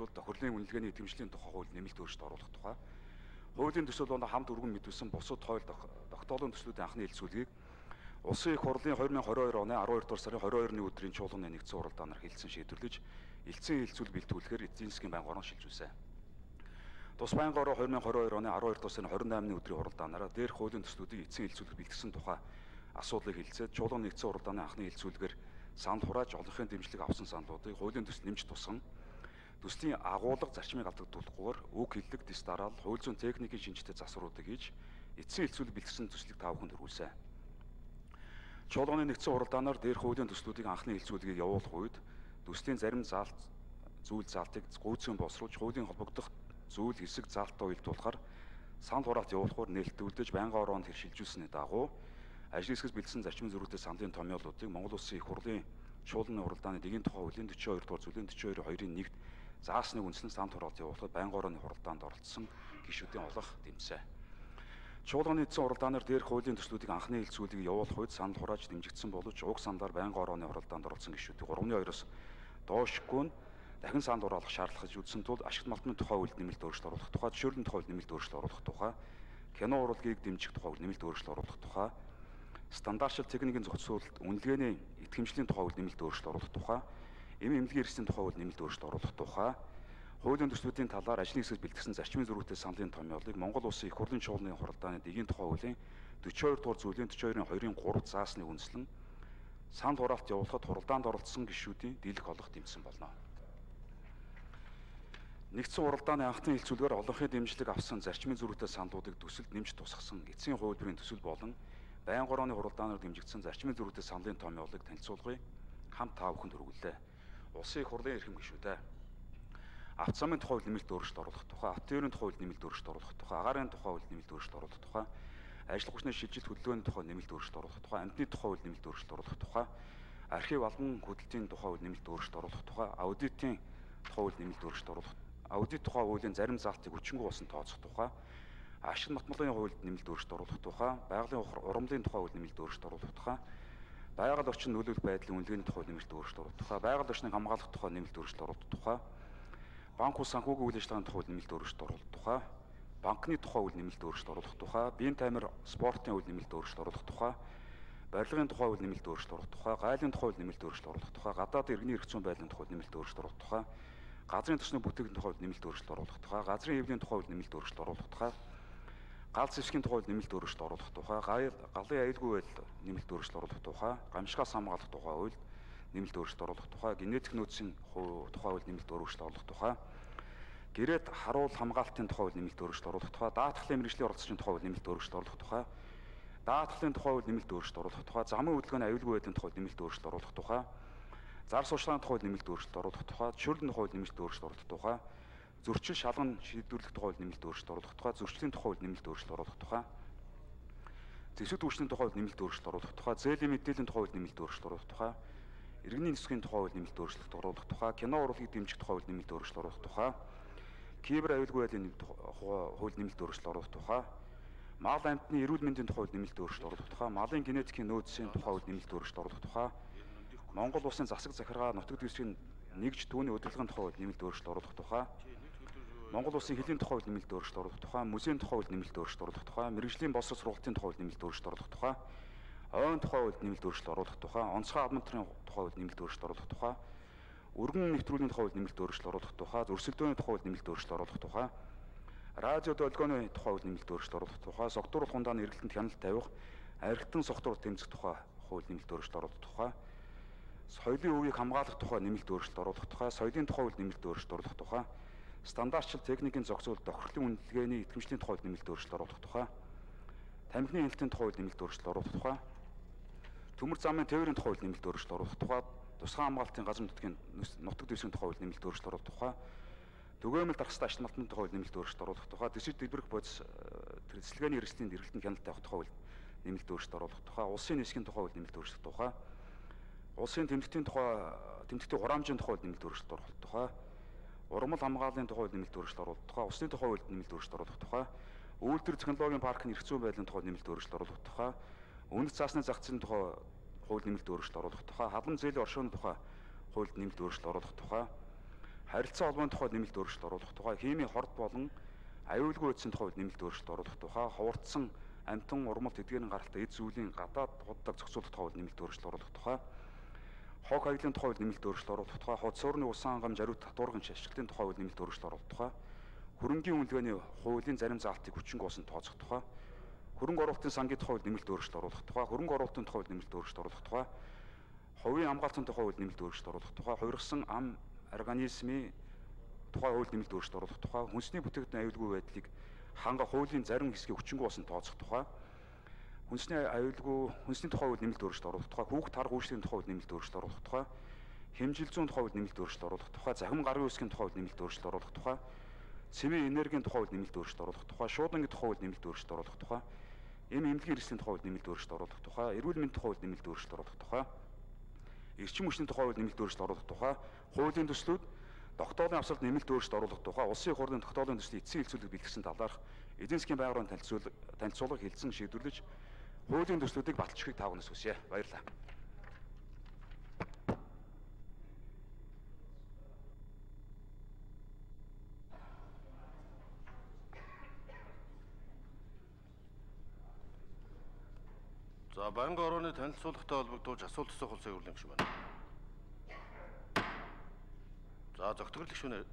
зохицуул тохирлын үнэлгээний идэвхжлийн тухай хууль нэмэлт өөрчлөлт оруулах тухай хуулийн төсөл болон хамт өргөн мэдүүлсэн бусад хууль тогтоолын төслүүдийн анхны хэлцүүлгийг Улсын их хурлын 2022 оны 12 дугаар сарын 22-ны өдрийн чуулганы нэгдсэн уралдаанаар хэлсэн шийдвэрлэж элцэн хэлцүүл бэлтгүүлэхээр эдийн засгийн байнгын орон шилжүүлсэн. Тус байнгын орон 2022 оны 12 дугаар сарын 28-ны өдрийн уралдаанаараа дээрх хуулийн төслүүдийг эцсийн хэлцүүлэх бэлтгэсэн тухай асуудлыг хэлцээд чуулган нэгдсэн уралдааны анхны хэлцүүлгээр санал хурааж олонхын дэмжлэг авсан саналуудыг хуулийн төсөл нэмж тусган төслийн агуулга зарчмыг алдагдуулахгүйгээр үг хэллэг дис дараал хууль зүйн техникийн шинжтэй засваруудыг хийж эцсийн хэлцүүлэг бэлтгэсэн төслийг тав хүнд өргүүлсэн. Чуулганы нэгдсэн уралдаанаар дээрх хуулийн төслүүдийг анхны хэлцүүлгийг явуулах үед төслийн зарим заалт зүйл заалтыг гүйцэн босруулж хуулийн холбогдох зүйл хэсэг заалтаа уялдуулахаар санал хураалт явуулахаар нээлтүүлдэж байнгын ороонд хэршилжүүлсэний дагуу ажил хэсгээс бэлдсэн зарчмын зөрүүтэй саналын томьёолуудыг Монгол Улсын их хурлын чуулганы уралдааны дэгийн тухай хуулийн 42 дугаар зүйлийн 42-2-ын 1-д заасныг үндэслэн санал хураалт явуулахад байнгын орооны хуралдаанд оролцсон гишүүдийн олох дэмжсэн. Чуулганы эдсэн уралдаанаар дээрх хуулийн төслүүдийг анхны хэлцүүлгийг явуулах үед санал хурааж дэмжигдсэн боловч уг саналаар байнгын орооны хуралдаанд оролцсон гишүүдийг 3-2-оос доошгүй нь дахин санал хураалах шаардлага гэж үзсэн тул ашигт малтны тухай үйлд нэмэлт өөрчлөлт оруулах тухай, зөвшөөрлөлийн тухай үйлд нэмэлт өөрчлөлт оруулах тухай, кино урлагийг дэмжих тухай үйлд нэмэлт өөрчлөлт оруулах тухай, стандартшил техникийн зохицуулалт, үнэлгээний итгэмжлийн тухай үйлд нэмэлт өөрчлөлт оруулах тухай, эмийн эмнэлгийн эрсдлийн тухай үйлд нэмэлт өөрчлөлт оруулах тухай, хуулийн төслүүдийн талаар ажлын хэсгээс бэлтгэсэн зарчмын зөрүүтэй саналын томьёолыг Монгол Улсын их хурлын чуулганы хуралдааны дэгийн тухай хуулийн 42 дугаар зүйлийн 42-ын 2-ын 3 заасныг үндэслэн санал хураалт явуулахад хуралдаанд оролцсон гишүүдийн дийлэх олох дэмжсэн болно. Нэгдсэн уралдааны анхны хэлцүүлгээр олонхын дэмжлэг авсан зарчмын зөрүүтэй саналуудыг төсөлд нэмж тусгасан эцсийн хувилбарын төсөл болон байнгын орооны хуралдаанаар дэмжигдсэн зарчмын зөрүүтэй саналын томьёолыг танилцуулгыг хамт таа бүхэнд хүргүүлээ. Улсын их хурлын эрхэм гишүүдээ авто замын тухай хууль нэмэлт өөрчлөлт оруулах тухай, автоёрын тухай хууль нэмэлт өөрчлөлт оруулах тухай, агаарын тухай хууль нэмэлт өөрчлөлт оруулах тухай, ажил хүчний шилжилт хөдөлгөөний тухай нэмэлт өөрчлөлт оруулах тухай, амьтны тухай хууль нэмэлт өөрчлөлт оруулах тухай, архив албан хөдөлтийн тухай хууль нэмэлт өөрчлөлт оруулах тухай, аудитын тухай хууль нэмэлт өөрчлөлт оруулах, аудит тухай хуулийн зарим заалтыг хүчингү болсон тооцох тухай, ашиг матмалын хуульд нэмэлт өөрчлөлт оруулах тухай, байгалийн урамлын тухай хууль нэмэлт өөрчлөлт оруулах тухай, байгаль орчин нөлөөлөх байдлын үнэлгээний тухай нэмэлт өөрчлөлт оруулах тухай, байгаль орчныг хамгаалах тухай нэмэлт өөрчлөлт оруулах тухай, банк ус санхүүгийн үйл ажиллагааны тухай нэмэлт өөрчлөлт оруулах тухай, банкны тухай үйл нэмэлт өөрчлөлт оруулах тухай, биеийн таймер спортын үйл нэмэлт өөрчлөлт оруулах тухай, барилгын тухай үйл нэмэлт өөрчлөлт оруулах тухай, гайлын тухай үйл нэмэлт өөрчлөлт оруулах тухай, гадаад иргэний эрх зүйн байдлын тухай нэмэлт өөрчлөлт оруулах тухай, газрын төсний бүтээгийн тухай нэмэлт өөрчлөлт оруулах тухай, газрын эвлийн тухай нэмэлт өөрчлөлт оруулах тухай, гал зэвсгийн тухай нэмэлт өөрчлөлт оруулах тухай, галын аюулгүй байдал нэмэлт өөрчлөлт оруулах тухай, гамшигаас хамгаалах тухай үйл нэмэлт өөрчлөлт оруулах тухай, генетик нөөцийн тухай үйл нэмэлт өөрчлөлт оруулах тухай, гэрээд харуул хамгаалтын тухай үйл нэмэлт өөрчлөлт оруулах тухай, даатгалын мэрэгжлийн оролцогчдын тухай үйл нэмэлт өөрчлөлт оруулах тухай, даатгалын тухай үйл нэмэлт өөрчлөлт оруулах тухай, замын хөдөлгөөний аюулгүй байдлын тухай нэмэлт өөрчлөлт оруулах тухай, зар сурчлагын тухай нэмэлт өөрчлөлт оруулах тухай, зөвшөөрлөлийн тухай нэмэлт өөрчлөлт оруулах тухай, зөрчил шалган шийдвэрлэх тухай нэмэлт өөрчлөлт оруулах тухай, зөрчлийн тухай нэмэлт өөрчлөлт оруулах тухай, зэвсэг түвшний тухай нэмэлт өөрчлөлт оруулах тухай, зээлийн мэдээллийн тухай нэмэлт өөрчлөлт оруулах тухай, иргэний нисхийн тухай нэмэлт өөрчлөлт оруулах тухай, кино урлагийг дэмжих тухай нэмэлт өөрчлөлт оруулах тухай, кибер аюулгүй байдлын хууль нэмэлт өөрчлөлт оруулах тухай, мал амьтны эрүүл мэндийн тухай нэмэлт өөрчлөлт оруулах тухай, малын генетикийн нөөцийн тухай нэмэлт өөрчлөлт оруулах тухай, Монгол улсын засаг захиргаа нутаг дэвсгэрийн нэгж түүний удирдлагын тухай нэмэлт өөрчлөлт оруулах тухай, Монгол улсын хэлийн тухай нэмэлт өөрчлөлт оруулах тухай, музейн тухай нэмэлт өөрчлөлт оруулах тухай, мэрэгжлийн боловсрол сургалтын тухай нэмэлт өөрчлөлт оруулах тухай, ойн тухай нэмэлт өөрчлөлт оруулах тухай, онцгой алмантрын тухай нэмэлт өөрчлөлт оруулах тухай, өргөн нэвтрүүлгийн тухай нэмэлт өөрчлөлт оруулах тухай, зөрсөлдөөний тухай нэмэлт өөрчлөлт оруулах тухай, радио долгионы тухай нэмэлт өөрчлөлт оруулах тухай, согтууруулах хундааны эргэлтэнд хяналт тавих, архитектон согтуур тэмцэх тухай хууль нэмэлт өөрчлөлт оруулах тухай, соёлын өвийг хамгаалах тухай нэмэлт өөрчлөлт оруулах тухай, соёлын тухай нэмэлт өөрчлөлт оруулах тухай, стандартчил техникийн зохицуулалт тохирлын үнэлгээний итгэмжлийн тухай нэмэлт өөрчлөлт оруулах тухай, тамхины хяналтын тухай нэмэлт өөрчлөлт оруулах тухай, төмөр замын тээврийн тухай нэмэлт өөрчлөлт оруулах тухай, тусгай хамгаалтын газар нутгийн нутаг дэвсгэрийн тухай нэмэлт өөрчлөлт оруулах тухай түгээмэл дархстай ашиг малтны тухай нэмэлт өөрчлөлт оруулах тухай дэсэж дэлбэрэх бодис тэрцэлгээний эрсдлийн эргэлтэнд хяналт тавих тухай нэмэлт өөрчлөлт оруулах тухай улсын нисхийн тухай нэмэлт өөрчлөлт тухай улсын тэмдэгтийн тухай тэмдэгтийн хураамжийн тухай нэмэлт өөрчлөлт оруулах тухай урмал хамгааллын тухай нэмэлт өөрчлөлт оруулах тухай усны тухай нэмэлт өөрчлөлт оруулах тухай үйлдвэр технологийн паркны эрх зүйн байдлын тухай нэмэлт өөрчлөлт оруулах тухай үнэт цаасны зах зээлийн тухай хууль нэмэлт өөрчлөлт оруулах тухай, халуун зээлийн оршууны тухай хуульд нэмэлт өөрчлөлт оруулах тухай, харилцаа холбооны тухайд нэмэлт өөрчлөлт оруулах тухай, химийн хорт болон аюулгүй эцсийн тухайд нэмэлт өөрчлөлт оруулах тухай, ховордсон амтан урмалт эдгээрийн гаралтай эд зүйлийн гадаад худдаг зохицуулах тухайд нэмэлт өөрчлөлт оруулах тухай, хог хаягдлын тухайд нэмэлт өөрчлөлт оруулах тухай, хот суурны усан хангамж ариут татваргын шашилтын тухайд нэмэлт өөрчлөлт оруулах тухай, хөрөнгийн үнэлгээний хуулийн зарим заалтыг хүчин гоосон тооцох тухай, хөрөнгө оруулалтын сангийн тухайд нэмэлт өөрчлөлт оруулах тухай, хөрөнгө оруулалтын тухайд нэмэлт өөрчлөлт оруулах тухай, хувийн хамгаалтын тухай хууль нэмэлт өөрчлөлт оруулах тухай, хувирсан ам организмын тухай хууль нэмэлт өөрчлөлт оруулах тухай, хүнсний бүтээгдэхүүн аюулгүй байдлыг хангах хуулийн зарим хэсгийг хүчингү болсон тооцох тухай, хүнсний аюулгүй хүнсний тухай хууль нэмэлт өөрчлөлт оруулах тухай, хүүхд тар гүйцэтгэлийн тухай хууль нэмэлт өөрчлөлт оруулах тухай, хэмжил зүүн тухай хууль нэмэлт өөрчлөлт оруулах тухай, захим гарын үсгийн тухай хууль нэмэлт өөрчлөлт оруулах тухай, цэвэн энергийн тухай хууль нэмэлт өөрчлөлт оруулах тухай, шуудангийн тухай хууль нэмэлт өөрчлөлт оруулах тухай, эм эмнэлгийн эрсдлийн тухай хууль нэмэлт өөрчлөлт оруулах тухай, эрүүл мэндийн тухай хууль нэмэлт өөрчлөлт оруулах тухай, эрчим хүчний тухай хууль нэмэлт өөрчлөлт оруулах тухай, хуулийн төслүүд тогтоолын авсалт нэмэлт өөрчлөлт оруулах тухай, улсын хурлын тогтоолын төслийн эцсийн хэлцүүлэг бэлтгэсэн талаарх эдийн засгийн байгууллагын танилцуулга танилцуулга хэлсэн шийдвэрлэж хуулийн төслүүдийг баталчихыг таавнаас хүсье. Баярлалаа. За банк орооны танилцуулгатай холбогдуулж асуулт асуух улсын хурлын гишүүн байна. За зөвтгөл гишүүнээр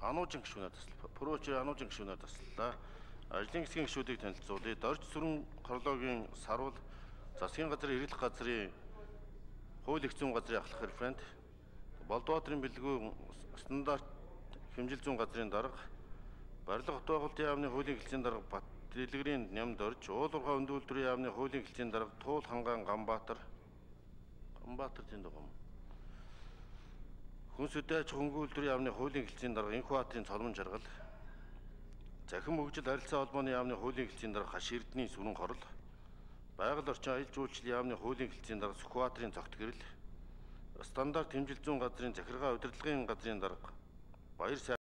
Ануужин гишүүнээр таслаа. Пүрөөч Ануужин гишүүнээр таслаа. Ажлын хэсгийн гишүүдийг танилцуулъя. Дорж сүрэн хорлоогийн сарвал засгийн газрын эрэлх газрын хууль их зүйн газрын ахлах референт Болдбаатрын бэлгүү стандарт хэмжил зүйн газрын дарга барилга хот байгуулалтын яамны хуулийн хэлцээний дарга Бат Дэлгэрийн нямд орж уулуурхай өндүүлбэрийн яамны хуулийн хэлцээний дарга Туул хангаан Ганбаатар Ганбаатар тийм догом. Хүнс үдээч хөнгүүлбэрийн яамны хуулийн хэлцээний дарга Инхүү хаатын цолмон жаргал Захин хөгжил харилцаа холбооны яамны хуулийн хэлцээний дарга Хаш Эрдэнийн сүрэн хорол Байгаль орчин аялал жуулчлалын яамны хуулийн хэлцээний дарга Сүхбаатарын цогт гэрэл. Стандарт хэмжил зүүн газрын захиргаа удирдлагын газрын дарга. Баяр